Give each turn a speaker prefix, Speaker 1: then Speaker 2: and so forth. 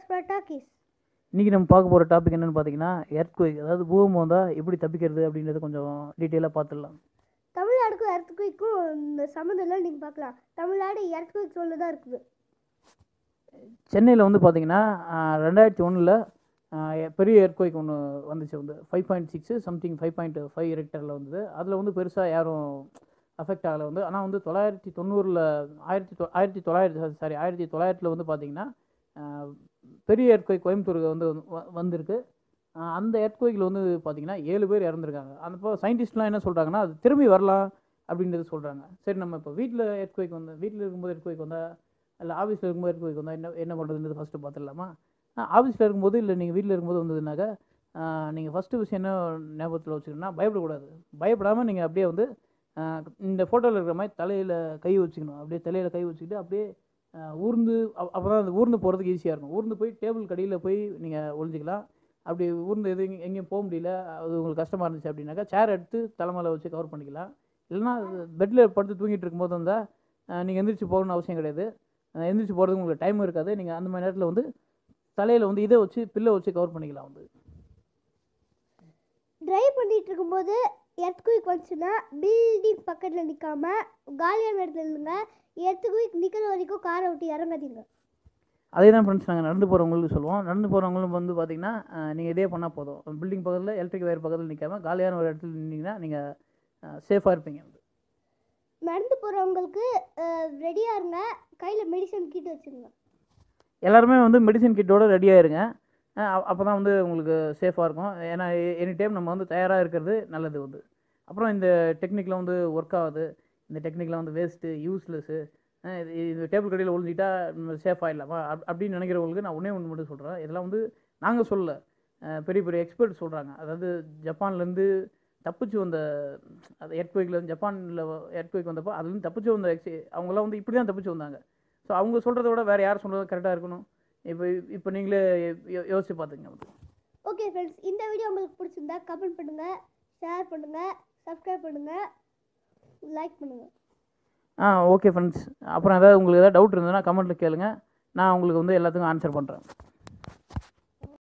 Speaker 1: அஸ்ப்ரா talkies
Speaker 2: இன்றைக்கி நம்ம பார்க்க போகிற டாபிக் என்னென்னு பார்த்தீங்கன்னா எர்த்குவேக் அதாவது பூகம்பம் வந்தால் எப்படி தப்பிக்கிறது அப்படின்றத கொஞ்சம் டீட்டெயிலாக பார்த்துடலாம்.
Speaker 1: தமிழ்நாடுக்கும் எர்த்குவிக்கும் இந்த சம்மந்தம் இல்லை நீங்கள் பார்க்கலாம். தமிழ்நாடு எர்த்குவிக் சோனில் தான் இருக்குது.
Speaker 2: சென்னையில் வந்து பார்த்தீங்கன்னா ரெண்டாயிரத்தி ஒன்றில் பெரிய எர்த்குவேக் ஒன்று வந்துச்சு. வந்து five point six something five point five ரெக்டரில் வந்தது. அதில் வந்து பெருசாக யாரும் அஃபெக்ட் ஆகலை வந்து. ஆனால் வந்து தொள்ளாயிரத்தி தொண்ணூறில் ஆயிரத்தி தொ ஆயிரத்தி தொள்ளாயிரத்தி சாரி ஆயிரத்தி தொள்ளாயிரத்தில் வந்து பார்த்தீங்கன்னா பெரிய எர்த்குவேக் கோயம்புத்தூருக்கு வந்து வந்திருக்கு. அந்த எர்த்குவேக்கில் வந்து பார்த்தீங்கன்னா ஏழு பேர் இறந்துருக்காங்க. அந்த இப்போ சயின்டிஸ்ட்லாம் என்ன சொல்கிறாங்கன்னா அது திரும்பி வரலாம் அப்படின்றது சொல்கிறாங்க சரி நம்ம இப்போ வீட்டில் எர்த்குவேக் வந்து வீட்டில் இருக்கும்போது எர்த்குவேக் வந்தால் இல்லை ஆஃபீஸில் இருக்கும்போது எர்த்குவேக் வந்தால் என்ன என்ன பண்ணுறதுன்றது ஃபஸ்ட்டு பார்த்துடலாமா ஆஃபீஸில் இருக்கும்போது இல்லை நீங்கள் வீட்டில் இருக்கும்போது வந்ததுனாக்கா நீங்கள் ஃபஸ்ட்டு விஷயம் என்ன ஞாபகத்தில் வச்சுக்கணும்னா பயப்படக்கூடாது. பயப்படாமல் நீங்கள் அப்படியே வந்து இந்த ஃபோட்டோவில் இருக்கிற மாதிரி தலையில் கை வச்சுக்கணும். அப்படியே தலையில் கை வச்சுக்கிட்டு அப்படியே ஊர்ந்து அப்போ தான் அந்த ஊர்ந்து போகிறதுக்கு ஈஸியாக இருக்கும். ஊர்ந்து போய் டேபிள் கடியில் போய் நீங்கள் ஒழிஞ்சிக்கலாம் அப்படி ஊர்ந்து எது எங்கேயும் போக முடியல. அது உங்களுக்கு கஷ்டமாக இருந்துச்சு அப்படின்னாக்கா சேர் எடுத்து தலைமையில் வச்சு கவர் பண்ணிக்கலாம். இல்லைன்னா பெட்டில் படுத்து தூங்கிட்டு இருக்கும்போது வந்தால் நீங்கள் எந்திரிச்சு போகணும்னு அவசியம் கிடையாது. எந்திரிச்சு போகிறதுக்கு உங்களுக்கு டைம் இருக்காது. நீங்கள் அந்த மாதிரி நேரத்தில் வந்து தலையில் வந்து இதை வச்சு பில்லை வச்சு கவர் பண்ணிக்கலாம் வந்து.
Speaker 1: ட்ரைவ் பண்ணிகிட்டு இருக்கும்போது எர்த்குவிக் வந்துச்சுன்னா பில்டிங் பக்கத்தில் நிற்காம காலியான இடத்துல இருந்துங்க எர்த்குவிக் நிற்கிற வரைக்கும் காரை விட்டு இறங்காதீங்க.
Speaker 2: அதே தான் ஃப்ரெண்ட்ஸ் நாங்கள் நடந்து போகிறவங்களுக்கு சொல்லுவோம். நடந்து போகிறவங்களும் வந்து பார்த்தீங்கன்னா நீங்கள் இதே பண்ணால் போதும். பில்டிங் பக்கத்தில் எலக்ட்ரிக் வயர் பக்கத்தில் நிற்காம காலியான ஒரு இடத்துல நின்னீங்கன்னா நீங்கள் சேஃபாக இருப்பீங்க.
Speaker 1: நடந்து போகிறவங்களுக்கு ரெடியாக இருங்க. கையில் மெடிசன் கிட் வச்சுருங்க.
Speaker 2: எல்லாருமே வந்து மெடிசன் கிட்டோட ரெடியாக இருங்க அப்போ தான் வந்து உங்களுக்கு சேஃபாக இருக்கும். ஏன்னா எனி டைம் நம்ம வந்து தயாராக இருக்கிறது நல்லது வந்து. அப்புறம் இந்த டெக்னிக்கில் வந்து ஒர்க் ஆகுது. இந்த டெக்னிக்கில் வந்து வேஸ்ட்டு யூஸ்லெஸ்ஸு இது இந்த டேபிள் கடையில் ஒழிஞ்சிட்டா சேஃப் ஆகிடலாமா அப் அப்படின்னு நினைக்கிறவங்களுக்கு நான் ஒன்றே ஒன்று மட்டும் சொல்கிறேன் இதெல்லாம் வந்து நாங்கள் சொல்லலை. பெரிய பெரிய எக்ஸ்பர்ட் சொல்கிறாங்க அதாவது ஜப்பான்லேருந்து தப்பிச்சு வந்த அது எர்த்குவேக்லேருந்து ஜப்பானில் எர்த்குவேக் வந்தப்போ அதுலேருந்து தப்பிச்சு வந்த எக்ஸ் அவங்களாம் வந்து இப்படி தான் தப்பிச்சு வந்தாங்க. ஸோ அவங்க சொல்கிறத விட வேறு யார் சொல்கிறது கரெக்டாக இருக்கணும்? இப்போ இப்போ நீங்களே யோசிச்சு பார்த்துங்க
Speaker 1: ஓகே ஃப்ரெண்ட்ஸ் இந்த வீடியோ உங்களுக்கு பிடிச்சிருந்தா கமெண்ட் பண்ணுங்கள் ஷேர் பண்ணுங்கள் சப்ஸ்கிரைப் பண்ணுங்கள் லைக் பண்ணுங்கள்
Speaker 2: ஆ ஓகே ஃப்ரெண்ட்ஸ் அப்புறம் ஏதாவது உங்களுக்கு ஏதாவது டவுட் இருந்ததுன்னா கமெண்ட்டில் கேளுங்க. நான் உங்களுக்கு வந்து எல்லாத்துக்கும் ஆன்சர் பண்ணுறேன்